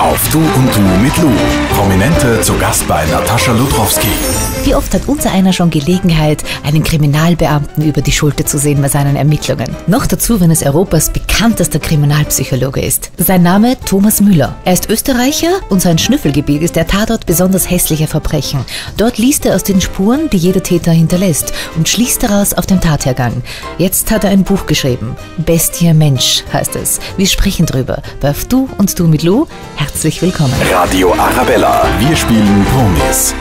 Auf Du und Du mit Lou. Prominente zu Gast bei Natascha Ludrowski. Wie oft hat unser einer schon Gelegenheit, einen Kriminalbeamten über die Schulter zu sehen bei seinen Ermittlungen? Noch dazu, wenn es Europas bekanntester Kriminalpsychologe ist. Sein Name Thomas Müller. Er ist Österreicher und sein Schnüffelgebiet ist der Tatort besonders hässlicher Verbrechen. Dort liest er aus den Spuren, die jeder Täter hinterlässt und schließt daraus auf den Tathergang. Jetzt hat er ein Buch geschrieben. Bestie Mensch heißt es. Wir sprechen drüber. Bei Auf Du und Du mit Lou. Herzlich willkommen. Radio Arabella. Wir spielen Promis.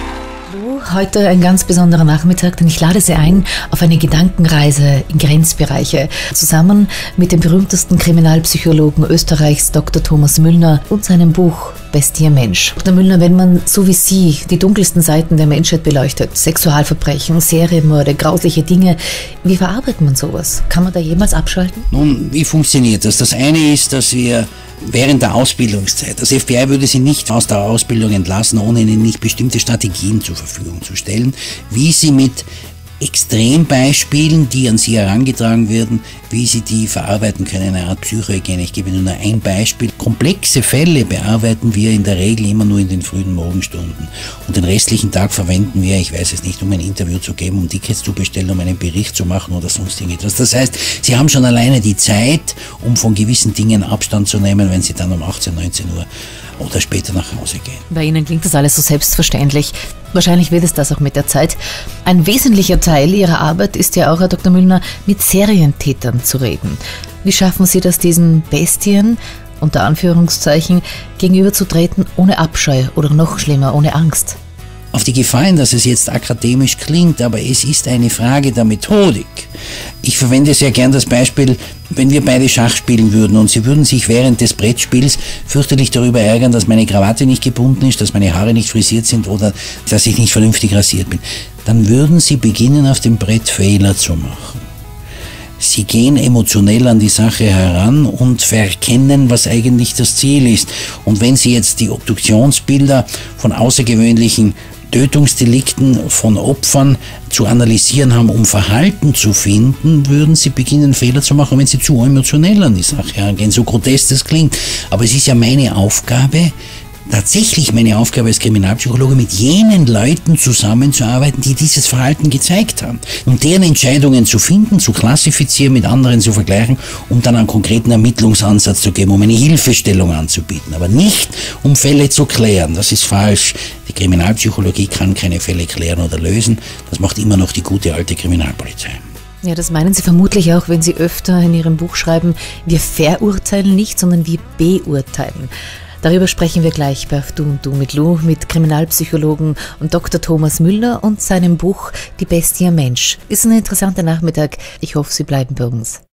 Heute ein ganz besonderer Nachmittag, denn ich lade Sie ein auf eine Gedankenreise in Grenzbereiche. Zusammen mit dem berühmtesten Kriminalpsychologen Österreichs, Dr. Thomas Müllner und seinem Buch Bestie Mensch. Dr. Müllner, wenn man so wie Sie die dunkelsten Seiten der Menschheit beleuchtet, Sexualverbrechen, Serienmorde, grausliche Dinge, wie verarbeitet man sowas? Kann man da jemals abschalten? Nun, wie funktioniert das? Das eine ist, dass wir während der Ausbildungszeit, das FBI würde sie nicht aus der Ausbildung entlassen, ohne ihnen nicht bestimmte Strategien zur Verfügung zu stellen, wie sie mit Extrembeispielen, die an Sie herangetragen werden, wie Sie die verarbeiten können, eine Art Psychohygiene. Ich gebe Ihnen nur ein Beispiel. Komplexe Fälle bearbeiten wir in der Regel immer nur in den frühen Morgenstunden. Und den restlichen Tag verwenden wir, ich weiß es nicht, um ein Interview zu geben, um Tickets zu bestellen, um einen Bericht zu machen oder sonst irgendetwas. Das heißt, Sie haben schon alleine die Zeit, um von gewissen Dingen Abstand zu nehmen, wenn Sie dann um 18, 19 Uhr oder später nach Hause gehen. Bei Ihnen klingt das alles so selbstverständlich. Wahrscheinlich wird es das auch mit der Zeit. Ein wesentlicher Teil Ihrer Arbeit ist ja auch, Herr Dr. Müllner, mit Serientätern zu reden. Wie schaffen Sie das, diesen Bestien, unter Anführungszeichen, gegenüberzutreten, ohne Abscheu oder noch schlimmer, ohne Angst? auf die Gefahr hin, dass es jetzt akademisch klingt, aber es ist eine Frage der Methodik. Ich verwende sehr gern das Beispiel, wenn wir beide Schach spielen würden und Sie würden sich während des Brettspiels fürchterlich darüber ärgern, dass meine Krawatte nicht gebunden ist, dass meine Haare nicht frisiert sind oder dass ich nicht vernünftig rasiert bin, dann würden Sie beginnen, auf dem Brett Fehler zu machen. Sie gehen emotionell an die Sache heran und verkennen, was eigentlich das Ziel ist. Und wenn Sie jetzt die Obduktionsbilder von außergewöhnlichen Tötungsdelikten von Opfern zu analysieren haben, um Verhalten zu finden, würden sie beginnen, Fehler zu machen, wenn sie zu emotionell an die Sache herangehen, so grotesk das klingt. Aber es ist ja meine Aufgabe, tatsächlich meine Aufgabe als Kriminalpsychologe, mit jenen Leuten zusammenzuarbeiten, die dieses Verhalten gezeigt haben. Und deren Entscheidungen zu finden, zu klassifizieren, mit anderen zu vergleichen, um dann einen konkreten Ermittlungsansatz zu geben, um eine Hilfestellung anzubieten. Aber nicht, um Fälle zu klären. Das ist falsch. Die Kriminalpsychologie kann keine Fälle klären oder lösen. Das macht immer noch die gute alte Kriminalpolizei. Ja, das meinen Sie vermutlich auch, wenn Sie öfter in Ihrem Buch schreiben, wir verurteilen nicht, sondern wir beurteilen. Darüber sprechen wir gleich bei Du und Du mit Lou, mit Kriminalpsychologen und Dr. Thomas Müller und seinem Buch Die Bestie Mensch. Ist ein interessanter Nachmittag. Ich hoffe, Sie bleiben bei uns.